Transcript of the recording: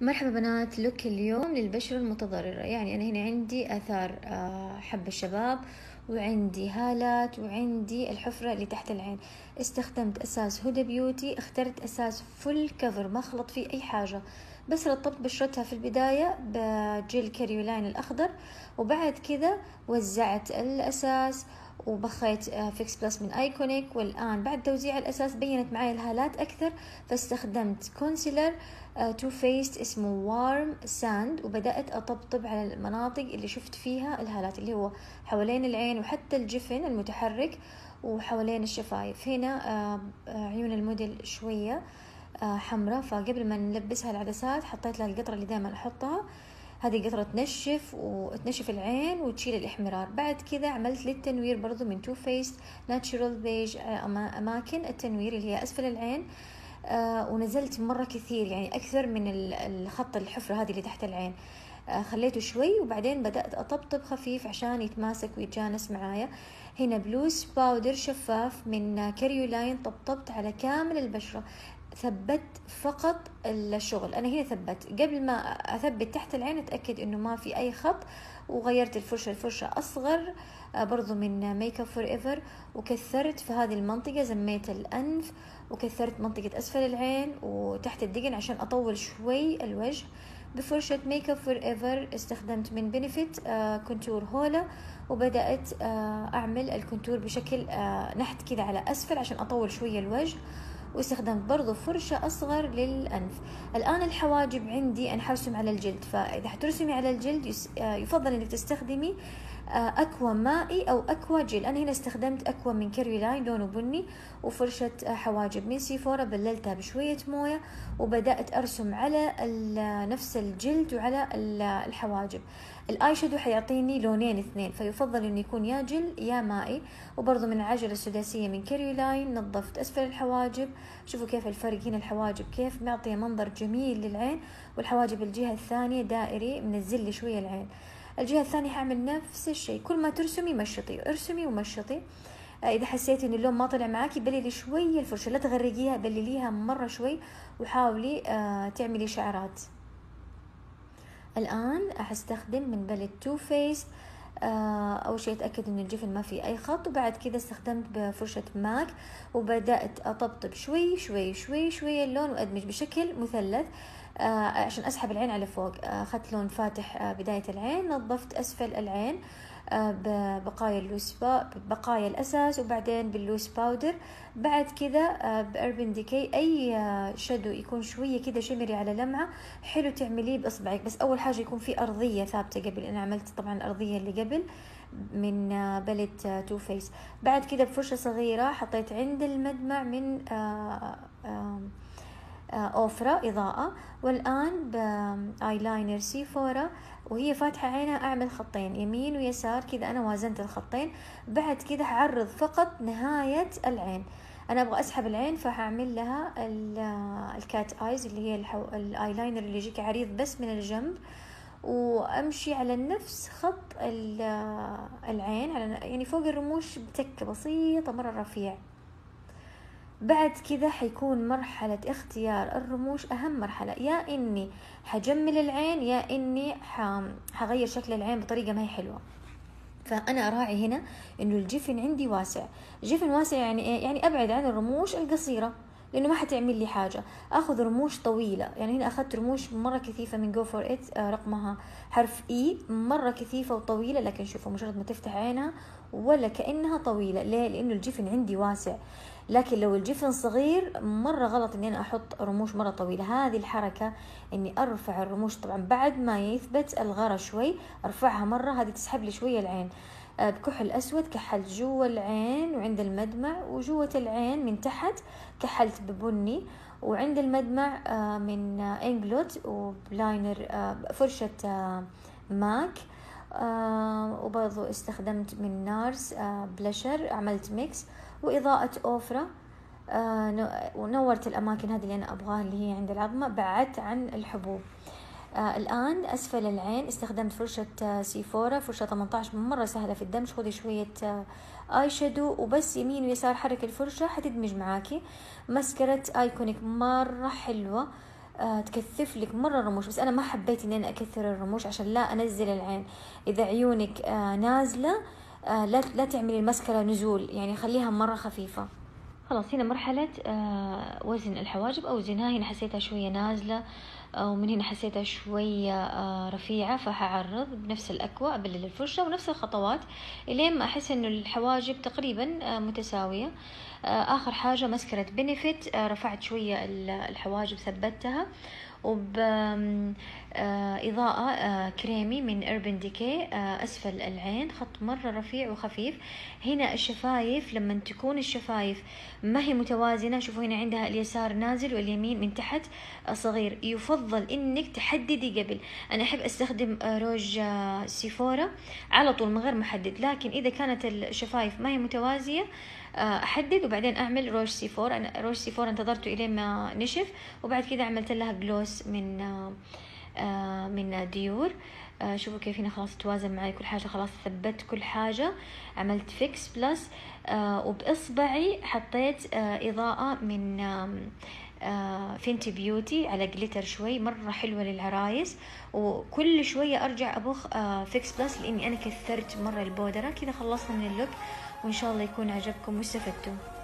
مرحبا بنات look اليوم للبشرة المتضررة. يعني أنا هنا عندي آثار آه، حب الشباب وعندي هالات وعندي الحفرة اللي تحت العين. استخدمت أساس Huda Beauty اخترت أساس full cover ما خلط فيه أي حاجة. بس رطبت بشرتها في البداية ب gel Kryolan الأخضر وبعد كذا وزعت الأساس. وبخيت fix plus من Iconic والآن بعد توزيع الأساس بينت معي الهالات أكثر فاستخدمت concealer Too Faced اسمه warm sand وبدأت أطبطب على المناطق اللي شفت فيها الهالات اللي هو حوالين العين وحتى الجفن المتحرك وحوالين الشفايف. هنا آه، عيون الموديل شوية آه، حمراء فقبل ما نلبسها العدسات حطيت لها القطرة اللي دائما أحطها. هذه قطرة تنشف وتنشف العين وتشيل الإحمرار. بعد كذا عملت للتنوير برضو من Too Faced natural beige أماكن التنوير اللي هي أسفل العين. آه ونزلت مرة كثير يعني أكثر من الخط الحفرة هذه اللي تحت العين. آه خليته شوي وبعدين بدأت أطبطب خفيف عشان يتماسك ويتجانس معايا. هنا ب loose powder شفاف من Kryolan طبطبت على كامل البشرة. ثبت فقط الشغل أنا هنا ثبت. قبل ما أثبت تحت العين أتأكد إنه ما في أي خط وغيرت الفرشة الفرشه أصغر آه، برضو من Make Up For Ever وكثرت في هذه المنطقة زميت الأنف وكثرت منطقة أسفل العين وتحت الدقن عشان أطول شوي الوجه. بفرشة Make Up For Ever استخدمت من Benefit آه contour Hoola وبدأت آه أعمل ال contour بشكل نحت كذا على أسفل عشان أطول شوية الوجه. واستخدمت برضو فرشة أصغر للأنف. الآن الحواجب عندي أنا حرسم على الجلد فإذا حترسمي على الجلد آه، يفضل أنك تستخدمي آه، aqua مائي أو aqua gel أنا هنا استخدمت aqua من Kryolan لونه بني وفرشة آه، حواجب من Sephora بللتها بشوية موية وبدأت أرسم على نفس الجلد وعلى الحواجب. ال eyeshadow حيعطيني لونين اثنين فيفضل إنه يكون يا جل يا مائي. وبرضه من العجلة السداسية من Kryolan نظفت أسفل الحواجب. شوفوا كيف الفرق هنا الحواجب كيف معطية منظر جميل للعين والحواجب الجهة الثانية دائري منزل لي شوية العين. الجهة الثانية حعمل نفس الشيء. كل ما ترسمي مشطي ارسمي ومشطي. آه، إذا حسيتي إن اللون ما طلع معاكي بللي شوي الفرشة. لا تغرقيها بلليها مرة شوي وحاولي آه، تعملي شعرات الآن حستخدم من palette Too Faced آه أول شيء أتأكد إن الجفن ما في أي خط وبعد كذا استخدمت بفرشة MAC وبدأت أطبطب شوي شوي شوي شوي اللون وأدمج بشكل مثلث آه عشان أسحب العين على فوق. آه، أخذت لون فاتح بداية العين نظفت أسفل العين. ببقايا ال loose بقايا الأساس وبعدين بال loose powder بعد كذا آه، ب Urban Decay eyeshadow يكون شوية كذا shimmery على لمعة حلو تعمليه بإصبعك. بس أول حاجة يكون في أرضية ثابتة قبل. أنا عملت طبعا الأرضية اللي قبل من palette Too Faced بعد كذا بفرشة صغيرة حطيت عند المدمع من Ofra إضاءة. والآن ب eyeliner Sephora وهي فاتحة عينها أعمل خطين يمين ويسار كذا أنا وازنت الخطين. بعد كذا حعرض فقط نهاية العين. أنا أبغى أسحب العين فهعمل لها ال cat eyes اللي هي الآيلاينر اللي يجيك عريض بس من الجنب. وأمشي على نفس خط العين على يعني فوق الرموش بتكة بسيطة مرة رفيع. بعد كذا حيكون مرحلة اختيار الرموش أهم مرحلة. يا إني حجمل العين يا إني حغير شكل العين بطريقة ما هي حلوة. فأنا أراعي هنا إنه الجفن عندي واسع. جفن واسع يعني إيه؟ يعني أبعد عن الرموش القصيرة. لأنه ما حتعمل لي حاجة. آخذ رموش طويلة. يعني هنا أخذت رموش مرة كثيفة من جو فور ات رقمها حرف اي e مرة كثيفة وطويلة لكن شوفوا مجرد ما تفتح عينها ولا كأنها طويلة. ليه؟ لأنه الجفن عندي واسع. لكن لو الجفن صغير مرة غلط إني أنا أحط رموش مرة طويلة. هذه الحركة إني أرفع الرموش طبعا بعد ما يثبت الغرا شوي أرفعها مرة هذه تسحب لي شوية العين. بكحل أسود كحلت جوا العين وعند المدمع وجوة العين من تحت كحلت ببني وعند المدمع آه، من Inglot وب liner آه، فرشة MAC. وبرضو استخدمت من NARS blusher عملت mix وإضاءة Ofra ونورت الأماكن هذه اللي أنا أبغاها اللي هي عند العظمة بعدت عن الحبوب. آه الآن أسفل العين استخدمت فرشة آه Sephora فرشة 18 مرة سهلة في الدمج خذي شوية آه آي شادو وبس يمين ويسار حرك الفرشة حتدمج معاكي. مسكرة آيكونيك مرة حلوة آه تكثف لك مرة رموش بس أنا ما حبيت إني أنا أكثر الرموش عشان لا أنزل العين. إذا عيونك آه نازلة آه لا تعملي المسكرة نزول يعني خليها مرة خفيفة. خلاص هنا مرحلة آه وزن الحواجب أوزنها هنا حسيتها شوية نازلة ومن هنا حسيتها شوية آه رفيعة فحعرض بنفس الأكوى أبلل الفرشة ونفس الخطوات إلين ما أحس إنه الحواجب تقريبا آه متساوية. آخر حاجة مسكرة Benefit رفعت شوية الحواجب ثبتها. وبإضاءة آه، آه، كريمي من Urban Decay آه، أسفل العين خط مرة رفيع وخفيف. هنا الشفايف لما تكون الشفايف ما هي متوازنة شوفوا هنا عندها اليسار نازل واليمين من تحت صغير. يفضل إنك تحددي قبل. أنا أحب أستخدم روج Sephora على طول من غير ما أحدد لكن إذا كانت الشفايف ما هي متوازية أحدد وبعدين أعمل روج Sephora. أنا روج Sephora انتظرته الين ما نشف وبعد كذا عملت لها gloss من آه، من ديور. آه، شوفوا كيف هنا خلاص توازن معي كل حاجة خلاص ثبت كل حاجة. عملت fix plus وبإصبعي حطيت إضاءة من Fenty Beauty على glitter شوي مرة حلوة للعرايس وكل شوية أرجع أبخ fix plus لأني أنا كثرت مرة البودرة. كذا خلصنا من ال look وإن شاء الله يكون عجبكم واستفدتوا.